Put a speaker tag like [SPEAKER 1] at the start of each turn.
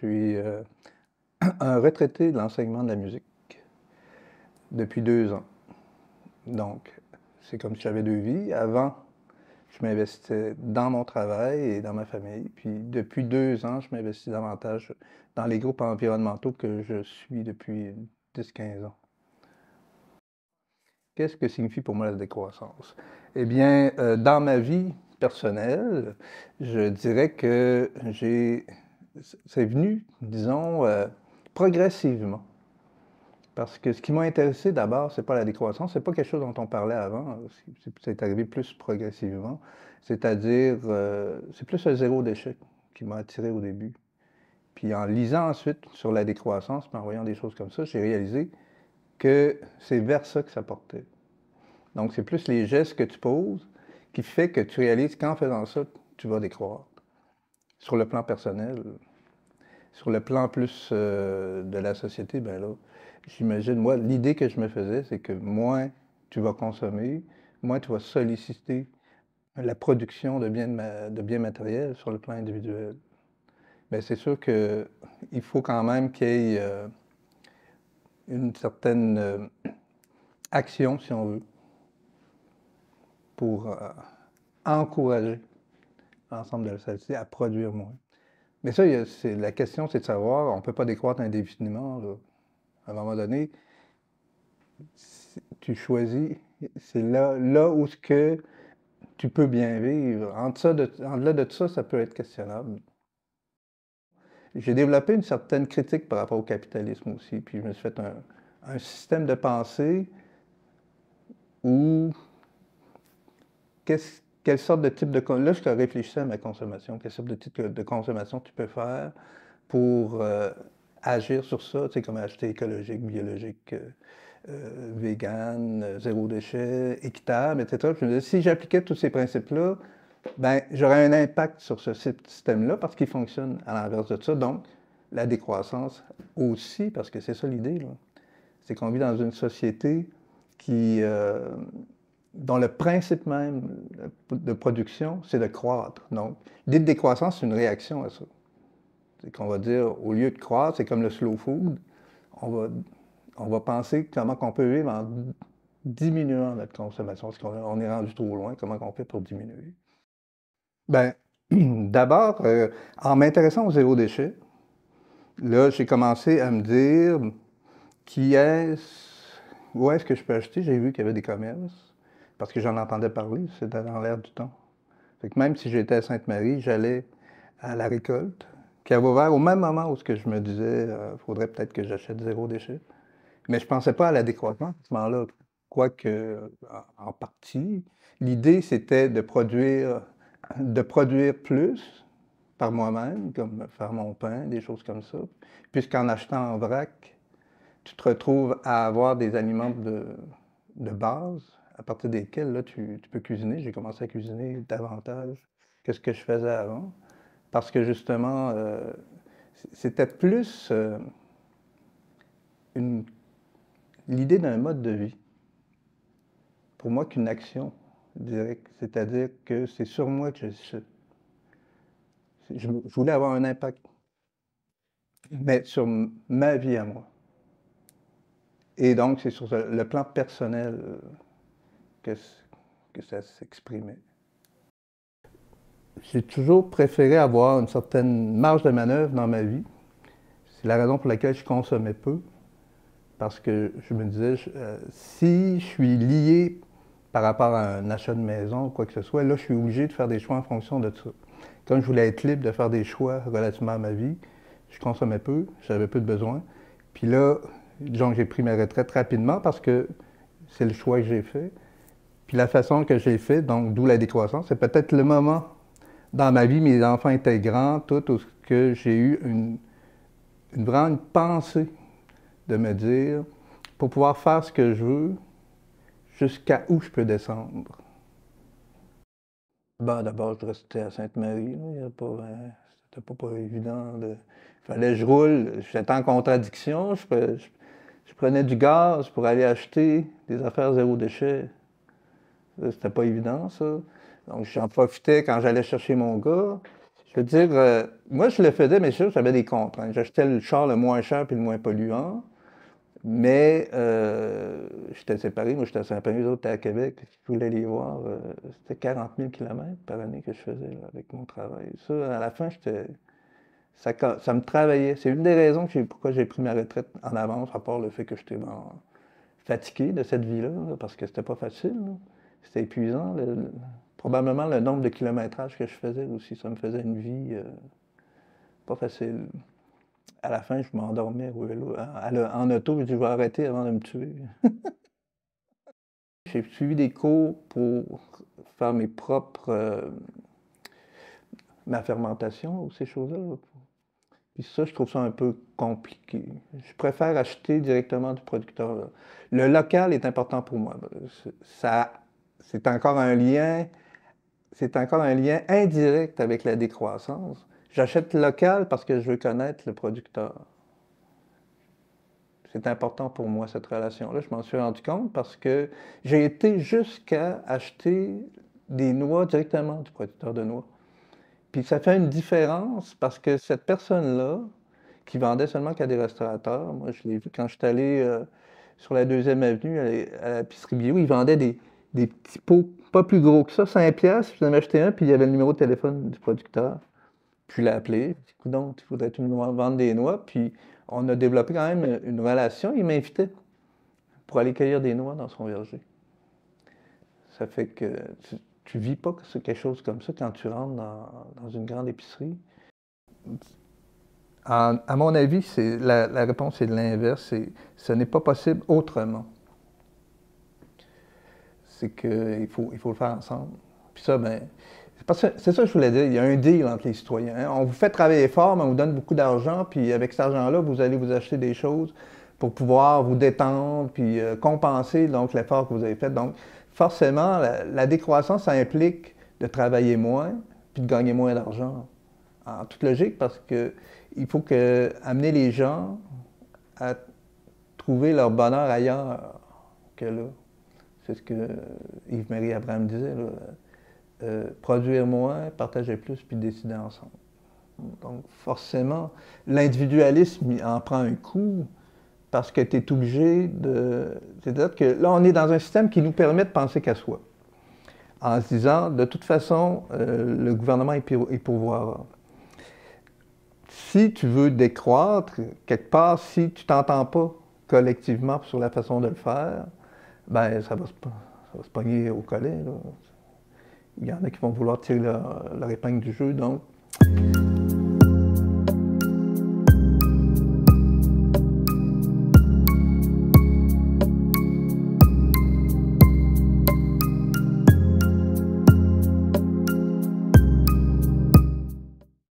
[SPEAKER 1] Je suis euh, un retraité de l'enseignement de la musique depuis deux ans. Donc, c'est comme si j'avais deux vies. Avant, je m'investissais dans mon travail et dans ma famille. Puis depuis deux ans, je m'investis davantage dans les groupes environnementaux que je suis depuis 10-15 ans. Qu'est-ce que signifie pour moi la décroissance? Eh bien, euh, dans ma vie personnelle, je dirais que j'ai, c'est venu, disons, euh, progressivement. Parce que ce qui m'a intéressé d'abord, c'est pas la décroissance, c'est pas quelque chose dont on parlait avant, c'est arrivé plus progressivement. C'est-à-dire, euh, c'est plus un zéro déchet qui m'a attiré au début. Puis en lisant ensuite sur la décroissance, en voyant des choses comme ça, j'ai réalisé que c'est vers ça que ça portait. Donc, c'est plus les gestes que tu poses qui fait que tu réalises qu'en faisant ça, tu vas décroître. Sur le plan personnel, sur le plan plus euh, de la société, ben là, j'imagine, moi, l'idée que je me faisais, c'est que moins tu vas consommer, moins tu vas solliciter la production de biens, de biens matériels sur le plan individuel. Bien, c'est sûr qu'il faut quand même qu'il y ait euh, une certaine euh, action, si on veut, pour encourager l'ensemble de la société à produire moins. Mais ça, la question, c'est de savoir, on ne peut pas décroître indéfiniment. À un moment donné, tu choisis, c'est là, là où ce que tu peux bien vivre. En, delà de ça, ça peut être questionnable. J'ai développé une certaine critique par rapport au capitalisme aussi, puis je me suis fait un, un système de pensée où quelle sorte de type de... Là, je réfléchissais à ma consommation. Quelle sorte de type de consommation tu peux faire pour euh, agir sur ça, tu sais, comme acheter écologique, biologique, euh, euh, vegan, zéro déchet, équitable, etc. je me disais, si j'appliquais tous ces principes-là, ben, j'aurais un impact sur ce système-là parce qu'il fonctionne à l'inverse de ça. Donc, la décroissance aussi, parce que c'est ça l'idée, c'est qu'on vit dans une société qui dont le principe même de production, c'est de croître. Donc, l'idée de décroissance, c'est une réaction à ça. C'est qu'on va dire, au lieu de croître, c'est comme le slow food, on va, on va penser comment on peut vivre en diminuant notre consommation. Parce qu'on est rendu trop loin, comment on fait pour diminuer? Bien, d'abord, euh, en m'intéressant au zéro déchet, là, j'ai commencé à me dire, qui est-ce, où est-ce que je peux acheter? J'ai vu qu'il y avait des commerces parce que j'en entendais parler, c'était dans l'air du temps. Même si j'étais à Sainte-Marie, j'allais à la récolte, qui avait ouvert au même moment où ce que je me disais, il euh, faudrait peut-être que j'achète zéro déchet. Mais je ne pensais pas à la décroissance à ce moment-là, quoique en, partie. L'idée, c'était de produire, de produire plus par moi-même, comme faire mon pain, des choses comme ça. Puisqu'en achetant en vrac, tu te retrouves à avoir des aliments de base à partir desquels là, tu, peux cuisiner? J'ai commencé à cuisiner davantage que ce que je faisais avant? Parce que justement, euh, c'était plus euh, l'idée d'un mode de vie. Pour moi qu'une action directe. C'est-à-dire que c'est sur moi que je, je, voulais avoir un impact. Mais sur ma vie à moi. Et donc, c'est sur le plan personnel. Que, ça s'exprimait. J'ai toujours préféré avoir une certaine marge de manœuvre dans ma vie. C'est la raison pour laquelle je consommais peu. Parce que je me disais, euh, si je suis lié par rapport à un achat de maison ou quoi que ce soit, là, je suis obligé de faire des choix en fonction de ça. Comme je voulais être libre de faire des choix relativement à ma vie, je consommais peu, j'avais peu de besoins. Puis là, que j'ai pris ma retraite rapidement parce que c'est le choix que j'ai fait. Puis la façon que j'ai fait, donc d'où la décroissance, c'est peut-être le moment dans ma vie, mes enfants étaient grands, tout, où que j'ai eu une, vraiment pensée de me dire, pour pouvoir faire ce que je veux, jusqu'à où je peux descendre. Ben, d'abord, je restais à Sainte-Marie. C'était pas, pas, évident. Il fallait que je roule. J'étais en contradiction. Je, prenais du gaz pour aller acheter des affaires zéro déchet. C'était pas évident, ça. Donc, j'en profitais quand j'allais chercher mon gars. Je veux dire, euh, moi, je le faisais, mais sûr, j'avais des contraintes. J'achetais le char le moins cher puis le moins polluant. Mais euh, j'étais séparé, moi j'étais à Saint-Paul, les autres étaient à Québec. Je voulais les voir. euh, c'était 40 000 km par année que je faisais avec mon travail. Ça, à la fin, j'étais. Ça, ça me travaillait. C'est une des raisons que pourquoi j'ai pris ma retraite en avance, à part le fait que j'étais vraiment fatigué de cette vie-là, là, parce que c'était pas facile. C'était épuisant. le- le- probablement le nombre de kilométrages que je faisais aussi, ça me faisait une vie euh, pas facile. À la fin, je m'endormais en auto, je dis, je vais arrêter avant de me tuer. J'ai suivi des cours pour faire mes propres. euh, ma fermentation ou ces choses-là. là. Puis ça, je trouve ça un peu compliqué. Je préfère acheter directement du producteur. là. Le local est important pour moi. Ça, c'est encore un lien, indirect avec la décroissance. J'achète local parce que je veux connaître le producteur. C'est important pour moi, cette relation-là. Je m'en suis rendu compte parce que j'ai été jusqu'à acheter des noix directement du producteur de noix. Puis ça fait une différence parce que cette personne-là, qui vendait seulement qu'à des restaurateurs, moi je l'ai vu quand je suis allé euh, sur la deuxième avenue à la- à l'épicerie bio, ils vendaient des, des petits pots pas plus gros que ça, 5 piastres, je en ai acheté un, puis il y avait le numéro de téléphone du producteur. Puis l'ai appelé, tu voudrais tu nous vendre des noix? Puis on a développé quand même une relation, il m'invitait pour aller cueillir des noix dans son verger. Ça fait que tu, tu vis pas que quelque chose comme ça quand tu rentres dans, une grande épicerie. À mon avis, la, la réponse est de l'inverse. Ce n'est pas possible autrement. C'est qu'il faut, il faut le faire ensemble. Puis ça, ben, c'est, ça que je voulais dire. Il y a un deal entre les citoyens. hein. On vous fait travailler fort, mais on vous donne beaucoup d'argent. Puis avec cet argent-là, vous allez vous acheter des choses pour pouvoir vous détendre, puis euh, compenser donc l'effort que vous avez fait. Donc, forcément, la, la décroissance, ça implique de travailler moins, puis de gagner moins d'argent. En toute logique, parce que il faut que, amener les gens à trouver leur bonheur ailleurs que là. C'est ce que Yves-Marie Abraham disait. Euh, produire moins, partager plus, puis décider ensemble. Donc, forcément, l'individualisme en prend un coup parce que tu es obligé de. C'est-à-dire que là, on est dans un système qui nous permet de penser qu'à soi. En se disant, de toute façon, euh, le gouvernement est, pour-. Si tu veux décroître, quelque part, si tu t'entends pas collectivement sur la façon de le faire, ben ça va se, ça va pogner au collet. Il y en a qui vont vouloir tirer leur, leur épingle du jeu. Donc,